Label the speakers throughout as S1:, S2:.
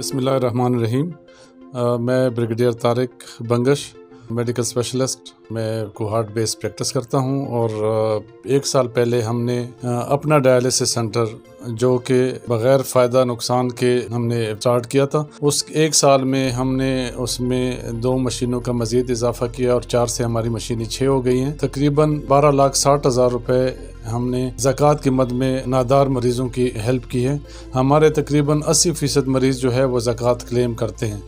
S1: बसमीम मैं brigadier Tariq Bangash, medical specialist. मैं कुहाट बेस प्रैक्टिस करता हूँ और एक साल पहले हमने अपना डायलिसिस सेंटर, जो कि बग़ैर फ़ायदा नुकसान के हमने स्टार्ट किया था। उस एक साल में हमने उसमें दो मशीनों का मज़ीद इजाफा किया और चार से हमारी मशीनें छः हो गई हैं। तकरीबन बारह लाख साठ हज़ार रुपये हमने ज़क़़त की मद में नादार मरीज़ों की हेल्प की है। हमारे तकरीबन अस्सी फ़ीसद मरीज़ जो है वो ज़क़़त क्लेम करते हैं।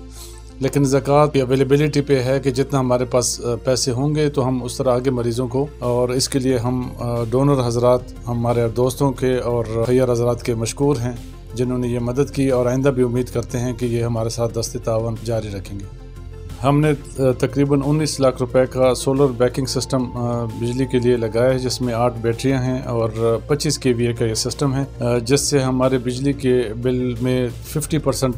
S1: लेकिन ज़क़़त की अवेलेबिलिटी पे है कि जितना हमारे पास पैसे होंगे तो हम उस तरह आगे मरीज़ों को और इसके लिए हम डोनर हजरात हमारे दोस्तों के और खैर हजरात के मशहूर हैं, जिन्होंने ये मदद की और आइंदा भी उम्मीद करते हैं कि ये हमारे साथ दस्ते तावन जारी रखेंगे। हमने तकरीबन 19 लाख रुपए का सोलर बैकिंग सिस्टम बिजली के लिए लगाया है, जिसमें आठ बैटरियाँ हैं और 25 के का ये सिस्टम है जिससे हमारे बिजली के बिल में 50 परसेंट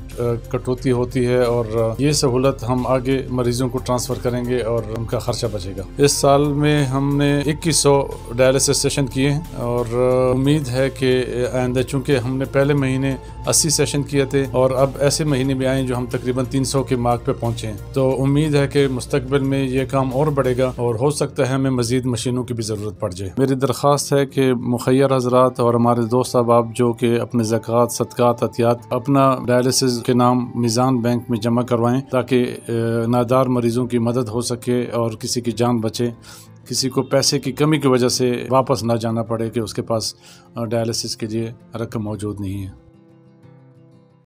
S1: कटौती होती है और ये सहूलत हम आगे मरीजों को ट्रांसफ़र करेंगे और उनका खर्चा बचेगा। इस साल में हमने 2100 डायलिसिस सेशन किए हैं और उम्मीद है कि, आइंदा चूँकि हमने पहले महीने 80 सेशन किए थे और अब ऐसे महीने भी आए जो हम तकरीबन 300 के मार्ग पे पहुँचे हैं। तो उम्मीद है कि मुस्तबिल में ये काम और बढ़ेगा और हो सकता है हमें मजीद मशीनों की भी ज़रूरत पड़ जाए। मेरी दरख्वास्त है कि मुखैर हजरात और हमारे दोस्त अहबाब जो कि अपने ज़क़़त, सदक़ात, अतियात, अपना डायलिसिस के नाम मीज़ान बैंक में जमा करवाएँ ताकि नादार मरीज़ों की मदद हो सके और किसी की जान बचे, किसी को पैसे की कमी की वजह से वापस ना जाना पड़े कि उसके पास डायलिसिस के लिए रकम मौजूद नहीं है।